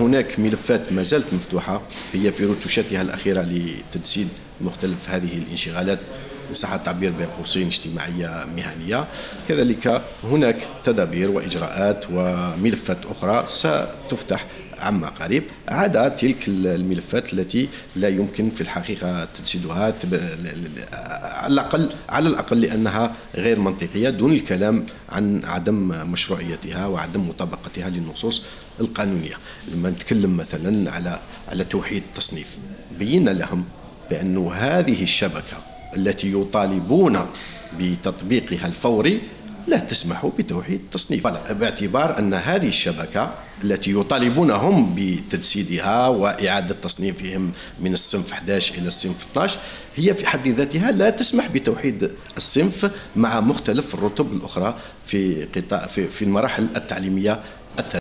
هناك ملفات ما زالت مفتوحة هي في رتوشاتها الأخيرة لتجسيد مختلف هذه الانشغالات إن صح التعبير بين قوسين اجتماعية مهنية. كذلك هناك تدابير وإجراءات وملفات أخرى ستفتح عما قريب. عدا تلك الملفات التي لا يمكن في الحقيقة تجسيدها على الأقل على الأقل لأنها غير منطقية دون الكلام عن عدم مشروعيتها وعدم مطابقتها للنصوص القانونية. لما نتكلم مثلا على على توحيد التصنيف بينا لهم بأن هذه الشبكة التي يطالبون بتطبيقها الفوري لا تسمح بتوحيد التصنيف. باعتبار أن هذه الشبكة التي يطالبونهم بتجسيدها وإعادة تصنيفهم من الصنف 11 إلى الصنف 12 هي في حد ذاتها لا تسمح بتوحيد الصنف مع مختلف الرتب الأخرى في قطاع في, المراحل التعليمية الثلاث